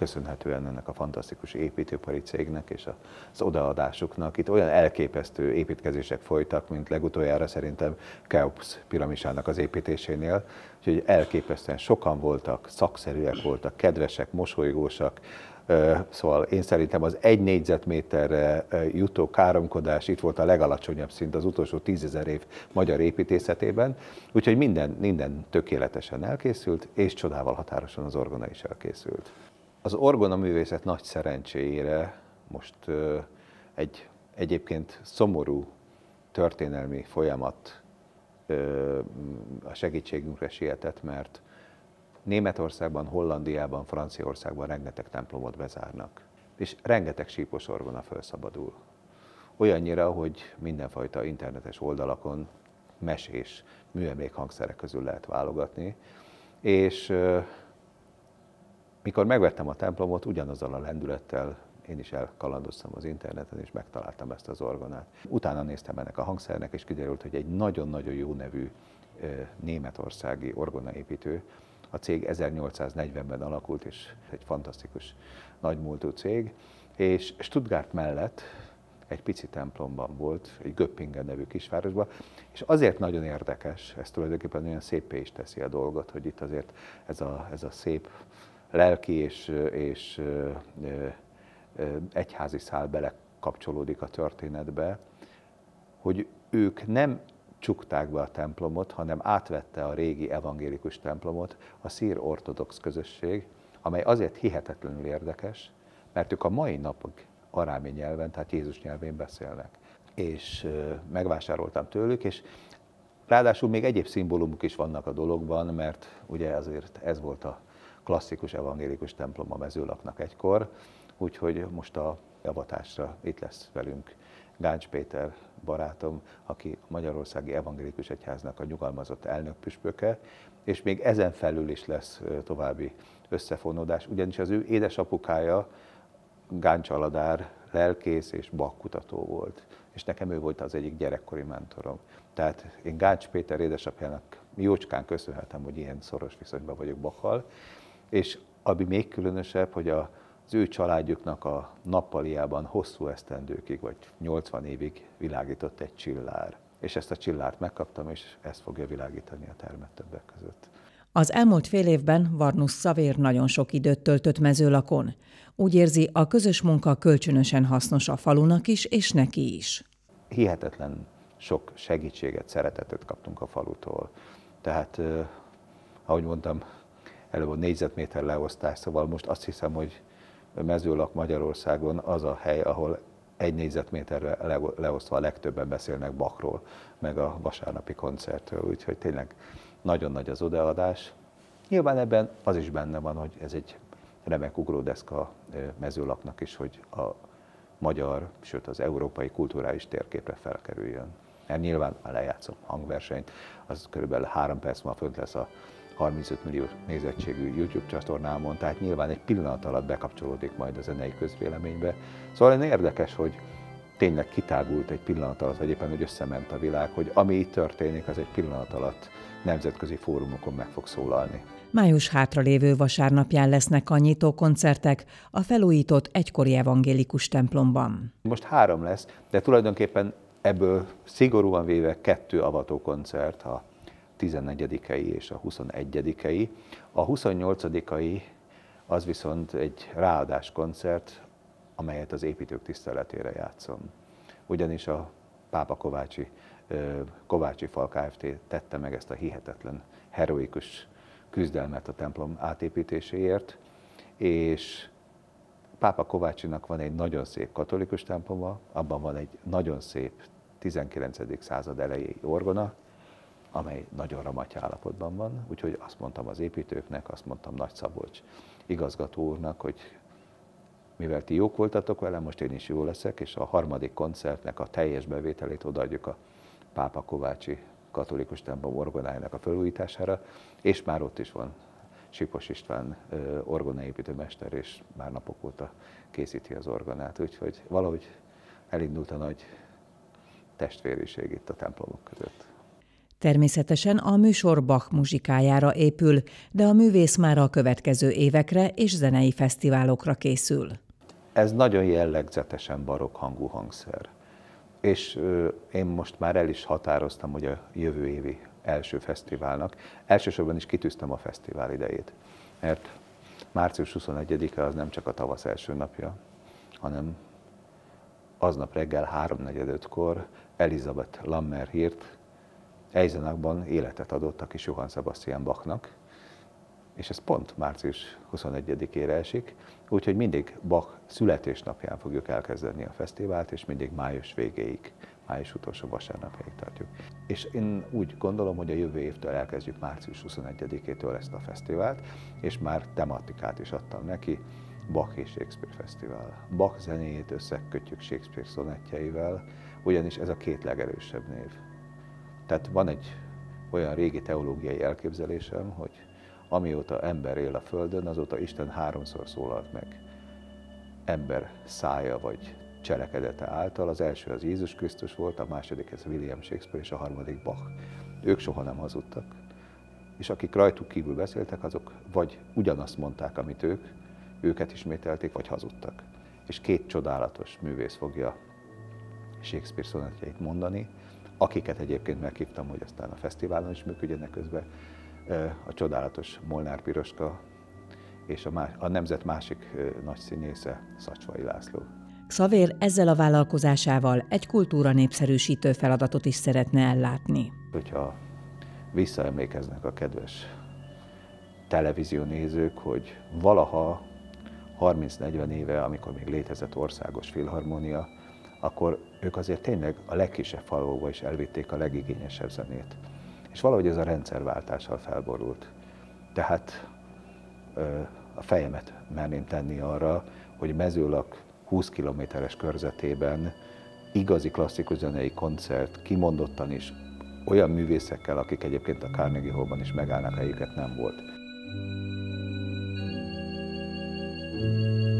köszönhetően ennek a fantasztikus építőipari cégnek és az odaadásuknak. Itt olyan elképesztő építkezések folytak, mint legutoljára szerintem Keops piramisának az építésénél, úgyhogy elképesztően sokan voltak, szakszerűek voltak, kedvesek, mosolygósak, Szóval én szerintem az egy négyzetméterre jutó káromkodás itt volt a legalacsonyabb szint az utolsó tízezer év magyar építészetében, úgyhogy minden, minden tökéletesen elkészült, és csodával határosan az orgona is elkészült. Az orgona művészet nagy szerencséjére most egy egyébként szomorú történelmi folyamat a segítségünkre sietett, mert Németországban, Hollandiában, Franciaországban rengeteg templomot bezárnak, és rengeteg sípos orgona felszabadul. Olyannyira, hogy mindenfajta internetes oldalakon mesés műemlék hangszerek közül lehet válogatni, és mikor megvettem a templomot, ugyanazzal a lendülettel én is elkalandoztam az interneten, és megtaláltam ezt az orgonát. Utána néztem ennek a hangszernek, és kiderült, hogy egy nagyon-nagyon jó nevű németországi orgonaépítő, a cég 1840-ben alakult, és egy fantasztikus nagymúltú cég, és Stuttgart mellett egy pici templomban volt, egy Göppingen nevű kisvárosban, és azért nagyon érdekes, ez tulajdonképpen olyan szépé is teszi a dolgot, hogy itt azért ez a, ez a szép lelki és, és egyházi szál bele kapcsolódik a történetbe, hogy ők nem csukták be a templomot, hanem átvette a régi evangélikus templomot a szír ortodox közösség, amely azért hihetetlenül érdekes, mert ők a mai napok arámi nyelven, tehát Jézus nyelvén beszélnek. És megvásároltam tőlük, és ráadásul még egyéb szimbólumok is vannak a dologban, mert ugye azért ez volt a klasszikus evangélikus templom a mezőlaknak egykor, úgyhogy most a javatásra itt lesz velünk Gáncs Péter barátom, aki a Magyarországi Evangélikus Egyháznak a nyugalmazott elnökpüspöke, és még ezen felül is lesz további összefonódás, ugyanis az ő édesapukája Gáncs Aladár lelkész és bakkutató volt, és nekem ő volt az egyik gyerekkori mentorom. Tehát én Gáncs Péter édesapjának jócskán köszönhetem, hogy ilyen szoros viszonyban vagyok Bakkal, és ami még különösebb, hogy a az ő családjuknak a nappaliában hosszú esztendőkig, vagy 80 évig világított egy csillár. És ezt a csillárt megkaptam, és ez fogja világítani a termet többek között. Az elmúlt fél évben Varnus Szavér nagyon sok időt töltött mezőlakon. Úgy érzi, a közös munka kölcsönösen hasznos a falunak is, és neki is. Hihetetlen sok segítséget, szeretetet kaptunk a falutól. Tehát, ahogy mondtam, előbb a négyzetméter leosztás, szóval most azt hiszem, hogy mezőlak Magyarországon az a hely, ahol egy négyzetméterre leosztva a legtöbben beszélnek Bakról, meg a vasárnapi koncertről, úgyhogy tényleg nagyon nagy az odaadás. Nyilván ebben az is benne van, hogy ez egy remek ugródeszka mezőlaknak is, hogy a magyar, sőt az európai kulturális térképre felkerüljön. Mert nyilván lejátszom hangversenyt, az körülbelül három perc múlva fönt lesz a 35 millió nézettségű YouTube csatornámon, tehát nyilván egy pillanat alatt bekapcsolódik majd a zenei közvéleménybe. Szóval érdekes, hogy tényleg kitágult egy pillanat alatt, vagy éppen, hogy összement a világ, hogy ami itt történik, az egy pillanat alatt nemzetközi fórumokon meg fog szólalni. Május hátralévő vasárnapján lesznek a nyitó koncertek a felújított egykori evangélikus templomban. Most három lesz, de tulajdonképpen ebből szigorúan véve kettő avató koncert, ha 14-ei és a 21-ei. A 28-ai az viszont egy ráadás koncert, amelyet az építők tiszteletére játszom. Ugyanis a Pápa Kovácsi, Kovácsi Fal Kft. tette meg ezt a hihetetlen, heroikus küzdelmet a templom átépítéséért, és Pápa Kovácsinak van egy nagyon szép katolikus temploma, abban van egy nagyon szép 19. század elejé orgona, amely nagyon ramatja állapotban van, úgyhogy azt mondtam az építőknek, azt mondtam Nagy Szabolcs igazgató úrnak, hogy mivel ti jók voltatok velem, most én is jó leszek, és a harmadik koncertnek a teljes bevételét odaadjuk a Pápa Kovácsi katolikus templom orgonájának a felújítására, és már ott is van Sipos István orgonaépítőmester, és már napok óta készíti az orgonát, úgyhogy valahogy elindult a nagy testvériség itt a templomok között. Természetesen a műsor Bach muzsikájára épül, de a művész már a következő évekre és zenei fesztiválokra készül. Ez nagyon jellegzetesen barokk hangú hangszer. És én most már el is határoztam, hogy a jövő évi első fesztiválnak. Elsősorban is kitűztem a fesztivál idejét, mert március 21-e az nem csak a tavasz első napja, hanem aznap reggel 3.45-kor Elizabeth Lammer hírt, Eisenachban életet adott a kis Johann Sebastian Bachnak, és ez pont március 21-ére esik, úgyhogy mindig Bach születésnapján fogjuk elkezdeni a fesztivált, és mindig május végéig, május utolsó vasárnapjáig tartjuk. És én úgy gondolom, hogy a jövő évtől elkezdjük március 21-től ezt a fesztivált, és már tematikát is adtam neki, Bach és Shakespeare Fesztivál. Bach zenéjét összekötjük Shakespeare szonettjeivel, ugyanis ez a két legerősebb név. Tehát van egy olyan régi teológiai elképzelésem, hogy amióta ember él a Földön, azóta Isten háromszor szólalt meg ember szája vagy cselekedete által. Az első az Jézus Krisztus volt, a második ez William Shakespeare, és a harmadik Bach. Ők soha nem hazudtak. És akik rajtuk kívül beszéltek, azok vagy ugyanazt mondták, amit ők, őket ismételték, vagy hazudtak. És két csodálatos művész fogja Shakespeare szonatjait mondani, akiket egyébként meghívtam, hogy aztán a fesztiválon is működjenek közben, a csodálatos Molnár Piroska és a, más, a nemzet másik nagy színésze, Szacsvai László. Xavér ezzel a vállalkozásával egy kultúra népszerűsítő feladatot is szeretne ellátni. Hogyha visszaemlékeznek a kedves televíziónézők, hogy valaha 30-40 éve, amikor még létezett országos filharmónia, akkor ők azért tényleg a legkisebb faluba is elvitték a legigényesebb zenét. És valahogy ez a rendszerváltással felborult. Tehát a fejemet merném tenni arra, hogy mezőlak 20 kilométeres körzetében igazi klasszikus zenei koncert kimondottan is olyan művészekkel, akik egyébként a Carnegie Hallban is megállnak helyüket nem volt. thank you